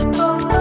oh,